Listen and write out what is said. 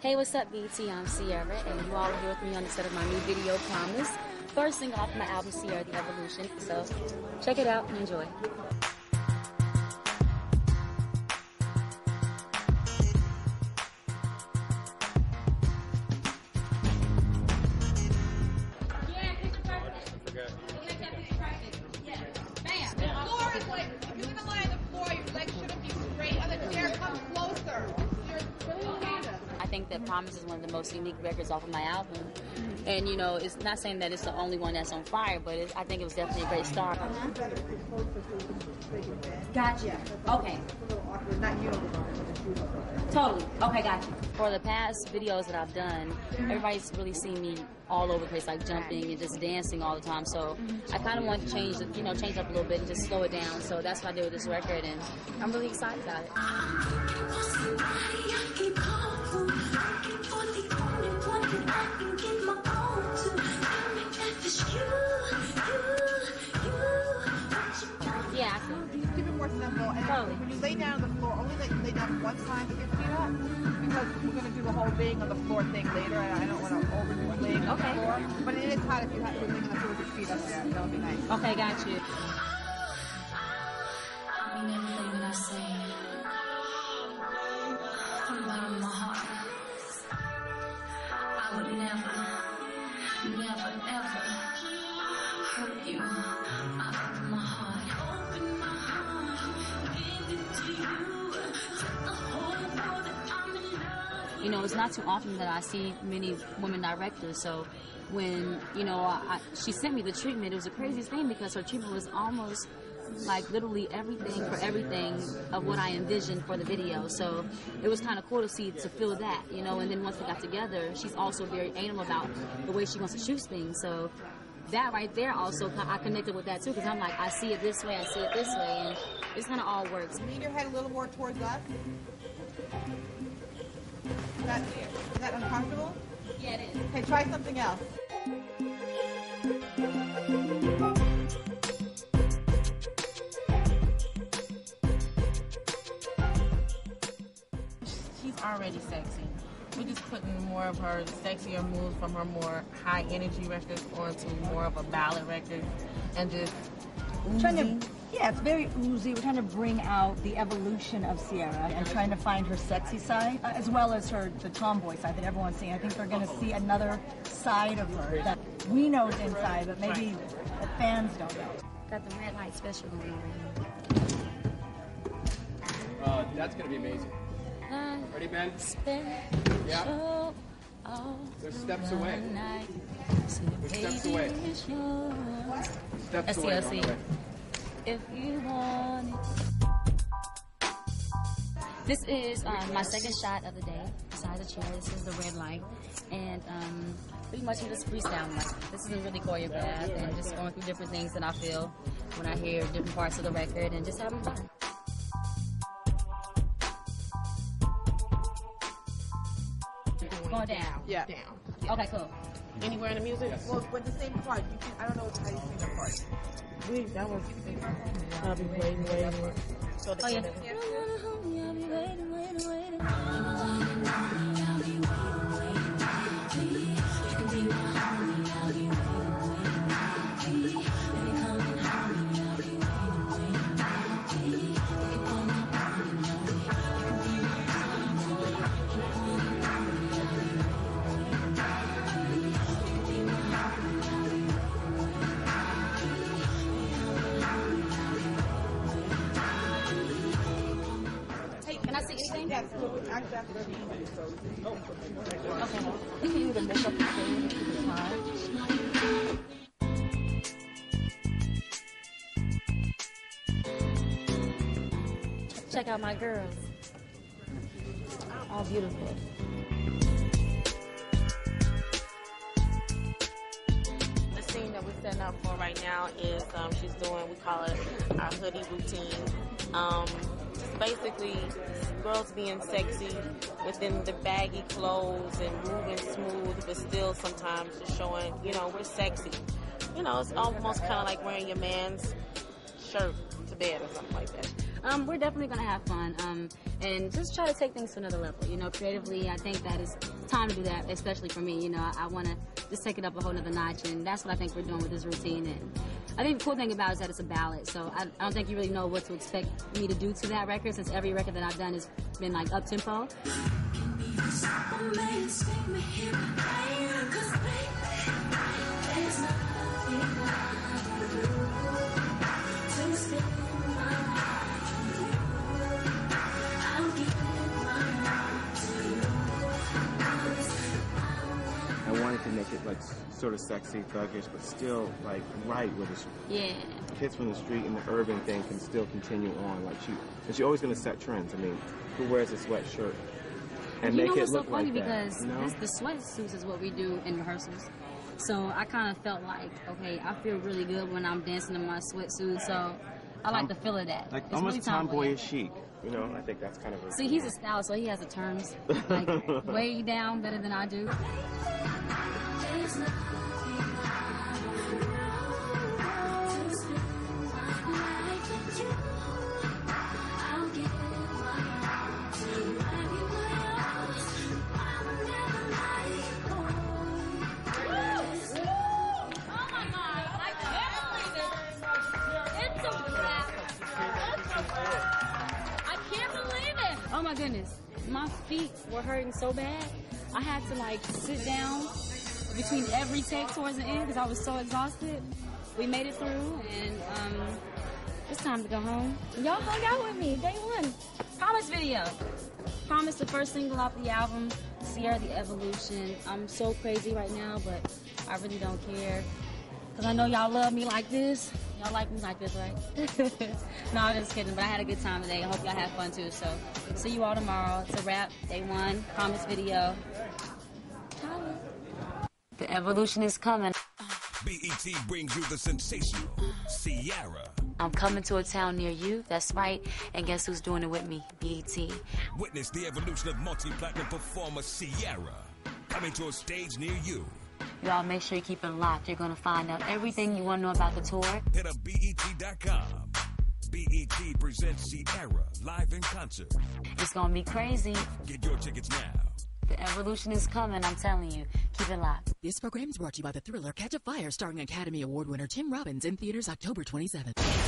Hey, what's up, BT? I'm Ciara, and you all are here with me on the set of my new video, Promise. First single off my album, Ciara The Evolution. So check it out and enjoy. Think that Promise is one of the most unique records off of my album. And, you know, it's not saying that it's the only one that's on fire, but it, I think it was definitely a great start. Uh-huh. Gotcha. Okay. Totally. Okay, gotcha. For the past videos that I've done, mm-hmm. everybody's really seen me all over the place, like jumping and just dancing all the time. So mm-hmm. I kind of want to change, the, you know, change up a little bit and just slow it down. So that's what I did with this record, and I'm really excited about it. Yeah, I can. Keep it more simple. And Totally. when you lay down on the floor, only you lay down one time with your feet up. Because we're gonna do the whole being on the floor thing later, and I don't want to overdo laying on Okay. the floor. But it is hot if you have to lay on the floor with your feet up there. That would be nice. Okay, got you. You know, it's not too often that I see many women directors. So when, you know, I, I, she sent me the treatment, it was the craziest thing because her treatment was almost like literally everything for everything of what I envisioned for the video. So it was kind of cool to see, to feel that, you know, and then once we got together, she's also very anal about the way she wants to shoot things. So that right there also, I connected with that too because I'm like, I see it this way, I see it this way, and it's kind of all works. Lean your head a little more towards us. Is that, is that uncomfortable? Yeah, it is. Okay, try something else. she's already sexy. We're just putting more of her sexier moves from her more high energy records onto more of a ballad record and just trying to yeah it's very oozy we're trying to bring out the evolution of Ciara and trying to find her sexy side uh, as well as her the tomboy side that everyone's seeing I think they're going to see another side of her that we know is inside but maybe the fans don't know Got the red light special going on right Uh, that's gonna be amazing. now. Ready, Ben? Special Yeah. all There's steps away. night. There's steps away. It's yours. Steps Let's see, away. If you want it. This is um, my second shot of the day. Besides the chair, this is the red light, and um, pretty much I'm just freestyling. Like this isn't really choreographed, and just going through different things that I feel when I hear different parts of the record, and just having fun. Going down. Yeah. down. Okay, cool. Anywhere in the music? Well, with the same part, you can, I don't know how you sing the part. We, that was, I'll be waiting, waiting. So the Oh yeah. Hey, time Check out my girls. All beautiful. The scene that we're setting up for right now is um, she's doing, we call it our hoodie routine. Um, just basically girls being sexy within the baggy clothes and moving smooth, but still sometimes just showing, you know, we're sexy. You know, it's almost kind of like wearing your man's shirt to bed or something like that. Um, we're definitely gonna have fun, um, and just try to take things to another level. You know, creatively, I think that it's time to do that, especially for me. You know, I, I want to just take it up a whole nother notch, and that's what I think we're doing with this routine. And I think the cool thing about it is that it's a ballad, so I, I don't think you really know what to expect me to do to that record, since every record that I've done has been like up tempo. Make it like sort of sexy, thuggish, but still like right with the Yeah. kids from the street and the urban thing can still continue on. Like she, and she's always going to set trends. I mean, who wears a sweatshirt and you make know it look so funny like that? because you know? the sweatsuits is what we do in rehearsals. So I kind of felt like, okay, I feel really good when I'm dancing in my sweatsuit. So I like the feel of that. like It's almost really tomboyish. tomboyish chic. You know, I think that's kind of a See, he's a stylist, so he has the terms like way down better than I do. Oh my goodness. My feet were hurting so bad. I had to like sit down between every take towards the end because I was so exhausted. We made it through and um, it's time to go home. Y'all hung out with me day one. Promise video. Promise the first single off the album, Ciara the Evolution. I'm so crazy right now, but I really don't care. Cause I know y'all love me like this. Y'all like me like this, right? no, I'm just kidding. But I had a good time today. I hope y'all had fun too. So, see you all tomorrow. It's a wrap. Day one. Promise video. The evolution is coming. BET brings you the sensational Ciara. I'm coming to a town near you. That's right. And guess who's doing it with me? BET. Witness the evolution of multi-platinum performer Ciara. Coming to a stage near you. Y'all make sure you keep it locked. You're gonna find out everything you wanna know about the tour. Hit up BET.com. BET presents Ciara live in concert. It's gonna be crazy. Get your tickets now. The evolution is coming. I'm telling you. Keep it locked. This program is brought to you by the thriller Catch a Fire, starring Academy Award winner Tim Robbins in theaters October 27th.